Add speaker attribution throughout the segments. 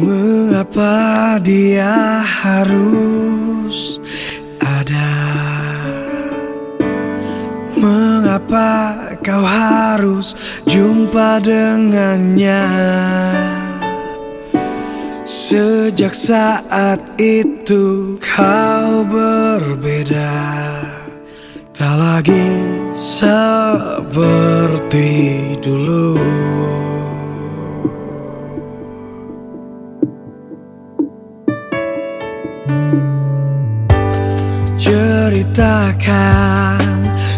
Speaker 1: Mengapa dia harus ada? Mengapa kau harus jumpa dengannya? Sejak saat itu kau berbeda Tak lagi seperti dulu Ceritakan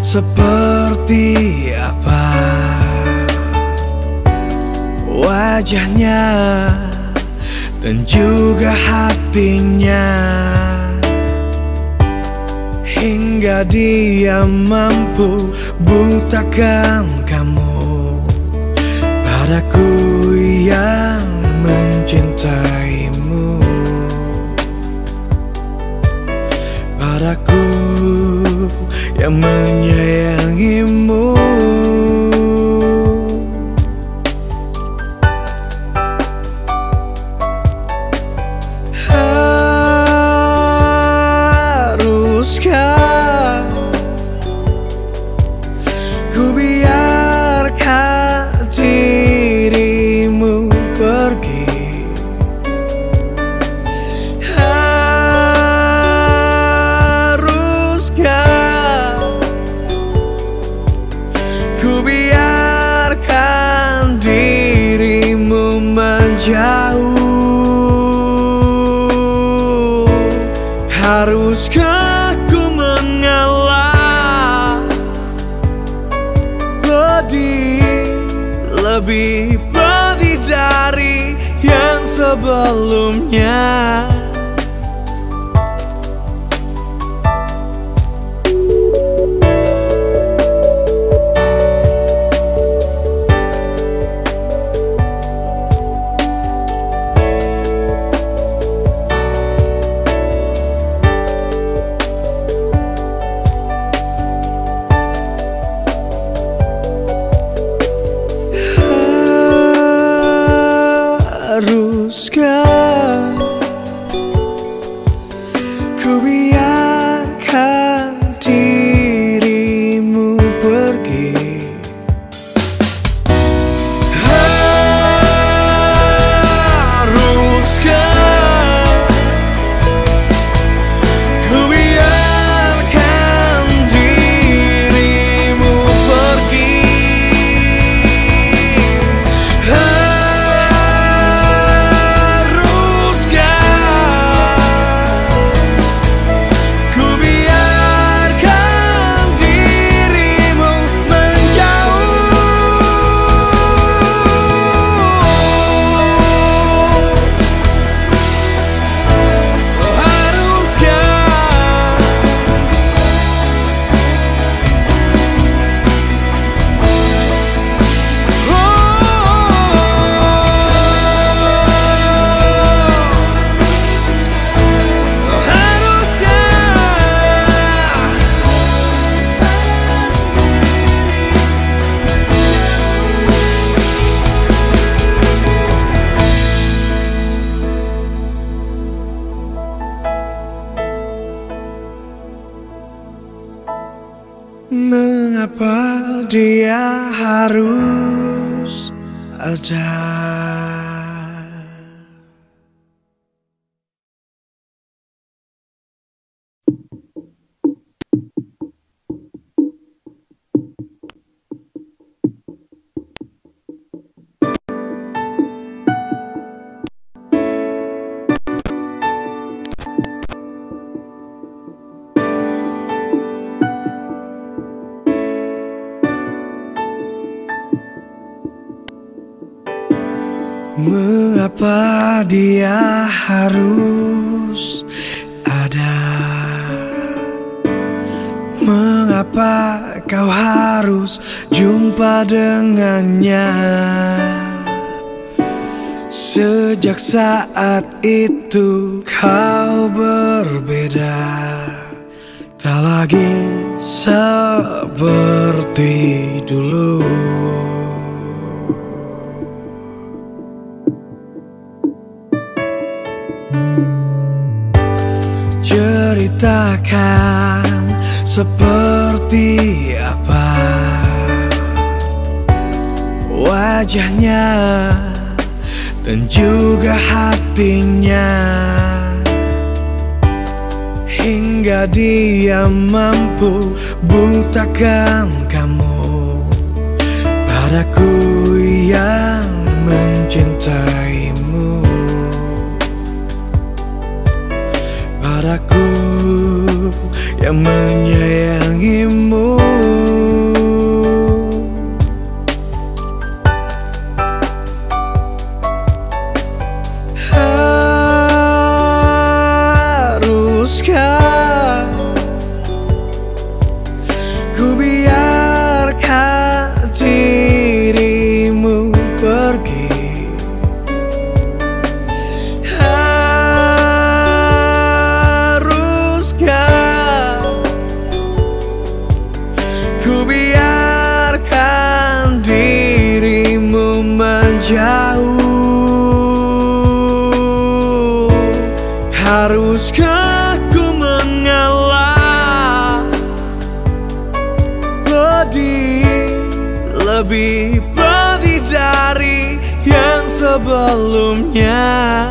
Speaker 1: seperti apa. Wajahnya dan juga hatinya. Hingga dia mampu butakan kamu Padaku yang mencintaimu. Padaku yang menyayangimu. Haruskah Pedih Lebih pedih dari yang sebelumnya Haruskah harus ada? Mengapa dia harus ada? Mengapa kau harus jumpa dengannya? Sejak saat itu kau berbeda Tak lagi seperti dulu seperti apa wajahnya dan juga hatinya. Hingga dia mampu butakan kamu padaku yang mencintaimu. Padaku yang menyayangimu menjauh Haruskah ku mengalah? Pedih lebih pedih dari yang sebelumnya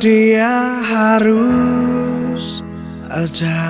Speaker 1: dia harus ada